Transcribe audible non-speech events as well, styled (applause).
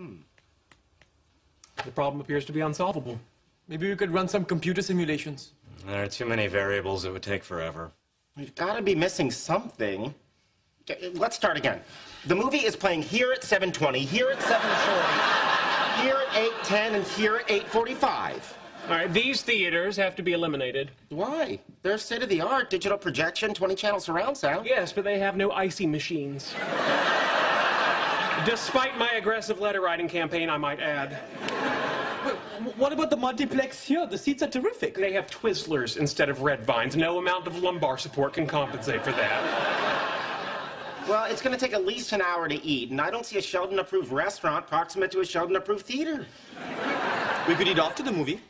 Hmm. The problem appears to be unsolvable. Maybe we could run some computer simulations. There are too many variables. It would take forever. We've got to be missing something. Let's start again. The movie is playing here at 7:20, here at 7:40, here at 8:10, and here at 8:45. All right, these theaters have to be eliminated. Why? They're state-of-the-art digital projection, 20-channel surround sound. Yes, but they have no ICEE machines. (laughs) Despite my aggressive letter writing campaign, I might add. Wait, what about the multiplex here? The seats are terrific. They have Twizzlers instead of red vines. No amount of lumbar support can compensate for that. Well, it's going to take at least an hour to eat, and I don't see a Sheldon-approved restaurant proximate to a Sheldon-approved theater. We could eat after the movie.